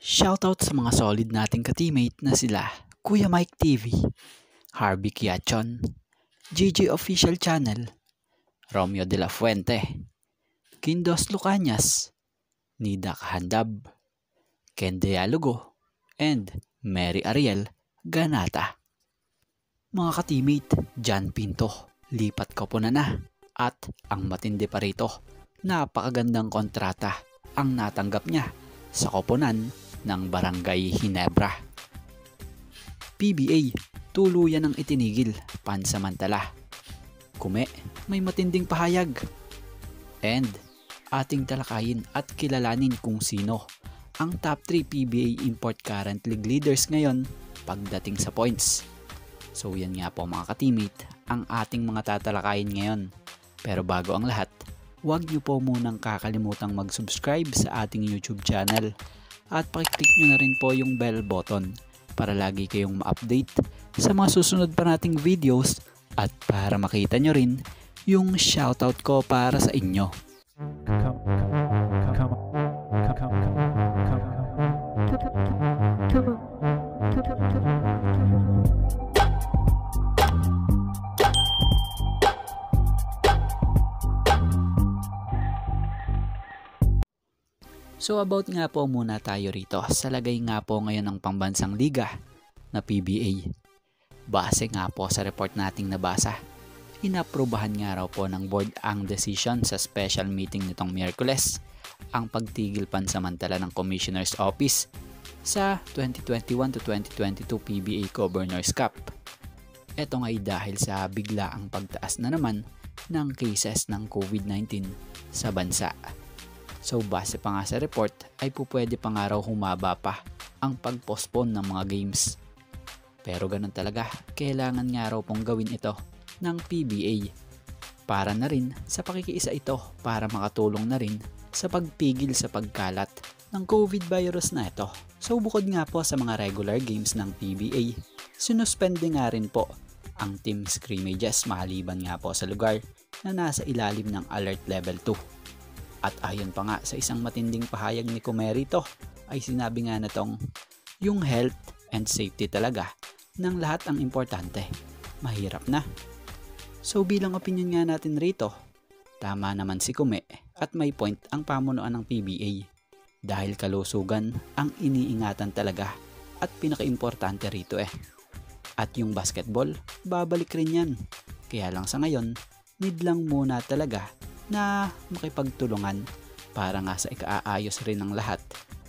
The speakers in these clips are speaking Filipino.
Shoutout sa mga solid nating ka-teammate na sila Kuya Mike TV, Harvey Kiachon, GG Official Channel, Romeo De La Fuente, Kindos Lucanyas, Nida Kahandab, Ken Dialogo, and Mary Ariel Ganata. Mga ka-teammate, John Pinto, lipat ko po na na. At ang matindi pa rito, napakagandang kontrata ang natanggap niya sa koponan ng Barangay Hinebra. PBA, tuluyan ang itinigil pansamantala. Kume, may matinding pahayag. And ating talakayin at kilalanin kung sino ang top 3 PBA import current league leaders ngayon pagdating sa points. So yan nga po mga ka-teammate ang ating mga tatalakayin ngayon. Pero bago ang lahat, huwag niyo po munang kakalimutang mag-subscribe sa ating YouTube channel at pakiclick nyo na rin po yung bell button para lagi kayong ma-update sa mga susunod pa nating videos at para makita nyo rin yung shoutout ko para sa inyo. So about nga po muna tayo rito sa lagay nga po ngayon ng pambansang liga na PBA. Base nga po sa report nating nabasa, inaprobahan nga raw po ng board ang decision sa special meeting nitong Miyerkules ang pagtigil pansamantala ng Commissioner's Office sa 2021 to 2022 PBA Governors Cup. Ito nga ay dahil sa bigla ang pagtaas na naman ng cases ng COVID-19 sa bansa. So base pa nga sa report ay po pwede pa nga raw humaba pa ang pag-postpone ng mga games. Pero ganun talaga, kailangan nga raw pong gawin ito ng PBA. Para na rin sa pakikiisa ito para makatulong na rin sa pagpigil sa pagkalat ng COVID virus na ito. So bukod nga po sa mga regular games ng PBA, sinuspende nga rin po ang team scrimmages maliban nga po sa lugar na nasa ilalim ng alert level 2. At ayon pa nga sa isang matinding pahayag ni Kumerito ay sinabi nga na tong yung health and safety talaga ng lahat ang importante. Mahirap na. So bilang opinion nga natin rito, tama naman si Kume at may point ang pamunuan ng PBA dahil kalusugan ang iniingatan talaga at pinakaimportante rito eh. At yung basketball, babalik rin yan. Kaya lang sa ngayon, need lang muna talaga na makipagtulungan para nga sa ikaayos rin ng lahat.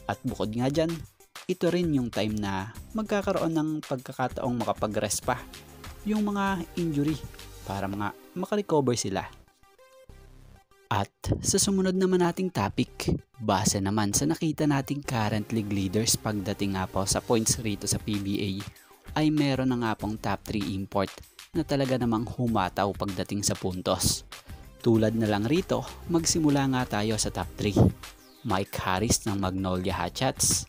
At bukod nga dyan, ito rin yung time na magkakaroon ng pagkakataong makapag-rest pa yung mga injury para mga makarecover sila. At sa sumunod naman nating topic, base naman sa nakita nating current league leaders pagdating nga po sa points rito sa PBA, ay meron na nga pong top 3 import na talaga namang humataw pagdating sa puntos. Tulad na lang rito, magsimula nga tayo sa top 3. Mike Harris ng Magnolia Hatchets,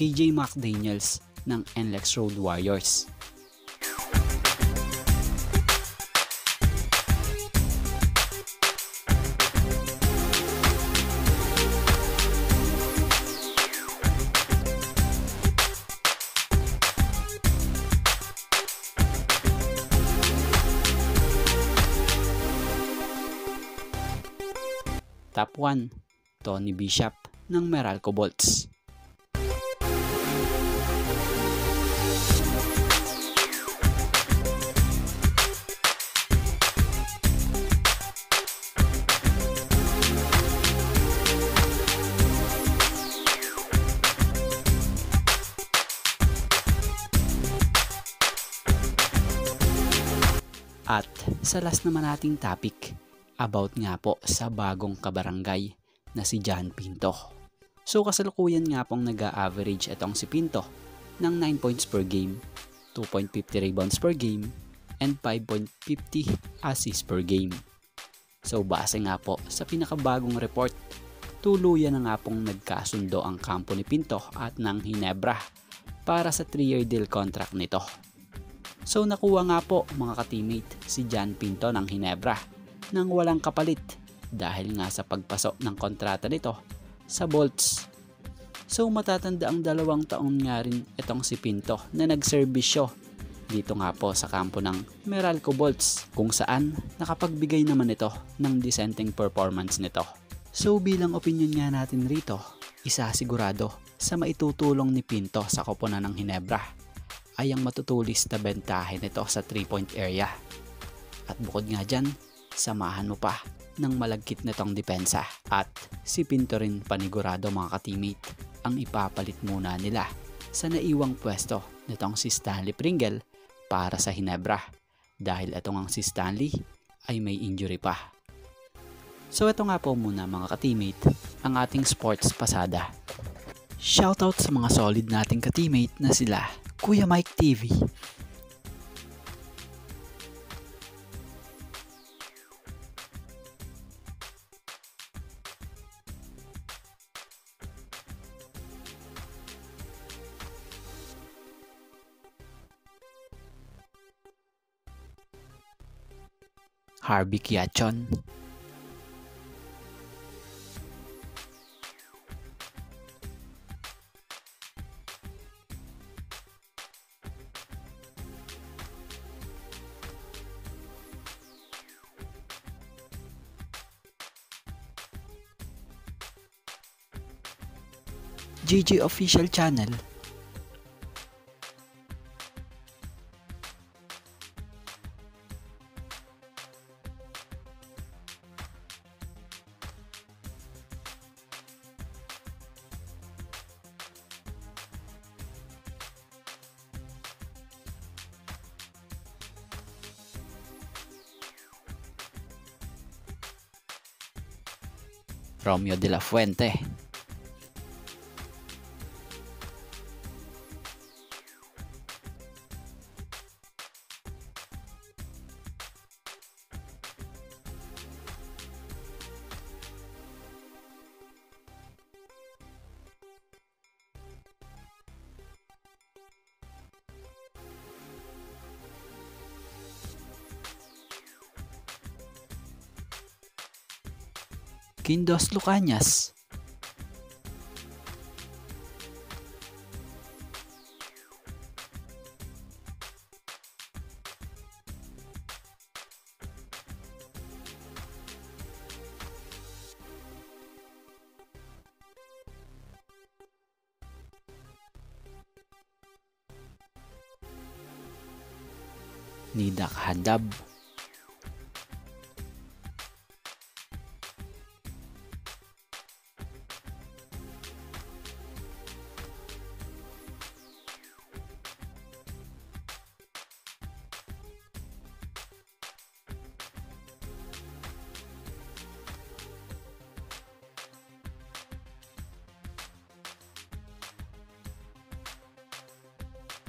KJ McDaniels ng NLEX Road Warriors. Top 1, Tony Bishop ng Meralco Bolts. Sa last naman nating topic, about nga po sa bagong kabarangay na si John Pinto. So kasalukuyan nga pong nag-average itong si Pinto ng 9 points per game, 2.50 rebounds per game, and 5.50 assists per game. So base nga po sa pinakabagong report, tuluyan na nga pong nagkasundo ang kampo ni Pinto at ng Hinebra para sa 3-year deal contract nito. So nakuha nga po mga ka-teammate si John Pinto ng Hinebra nang walang kapalit dahil nga sa pagpasok ng kontrata nito sa Bolts. So matatanda ang dalawang taon nga rin itong si Pinto na nagserbisyo dito nga po sa kampo ng Meralco Bolts kung saan nakapagbigay naman ito ng dissenting performance nito. So bilang opinion nga natin rito, isa sigurado sa maitutulong ni Pinto sa koponan ng Hinebra ay ang matutulis na bentahe nito sa 3-point area. At bukod nga dyan, samahan mo pa ng malagkit nitong depensa at si Pinto rin panigurado mga ka-teammate ang ipapalit muna nila sa naiwang pwesto nitong si Stanley Pringle para sa Hinebra dahil ito ang si Stanley ay may injury pa. So ito nga po muna mga ka-teammate ang ating sports pasada. Shoutout sa mga solid nating ka-teammate na sila Kuya Mike TV, Harvey Kiachon, GG Official Channel. Romeo de la Fuente mungkin dos lu. Nidak handab.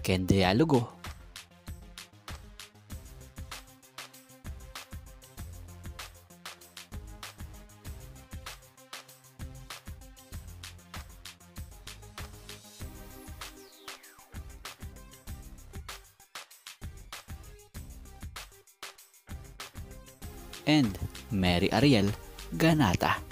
Ken Dialogo. and Mary Ariel Ganata.